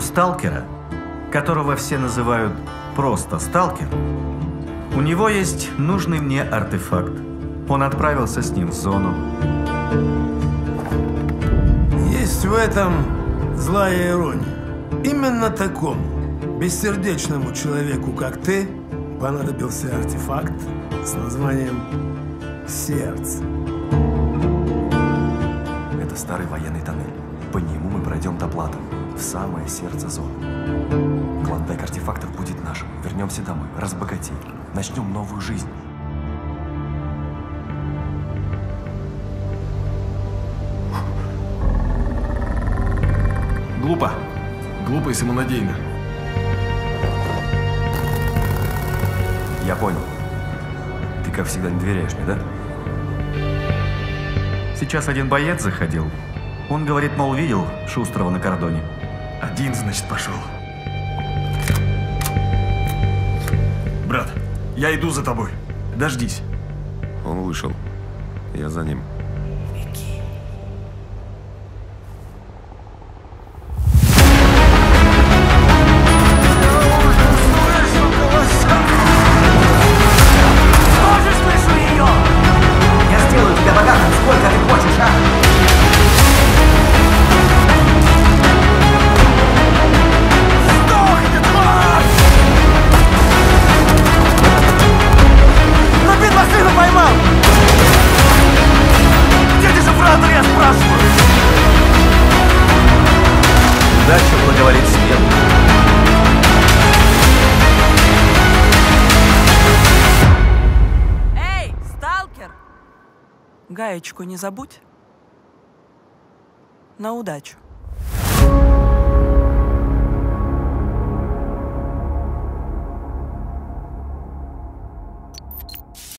сталкера, которого все называют просто сталкер, у него есть нужный мне артефакт. Он отправился с ним в зону. Есть в этом злая ирония. Именно такому бессердечному человеку, как ты, понадобился артефакт с названием «Сердце». Это старый военный тоннель. По нему мы пройдем до плата, в самое сердце зоны. Клондайк артефактов будет нашим. Вернемся домой, разбогатеем, начнем новую жизнь. Глупо. Глупо и самонадеянно. Я понял. Ты, как всегда, не доверяешь мне, да? Сейчас один боец заходил. Он говорит, мол, видел Шустрого на кордоне. Один, значит, пошел. Брат, я иду за тобой. Дождись. Он вышел. Я за ним. Удача благоволит всем. Эй, сталкер! Гаечку не забудь. На удачу.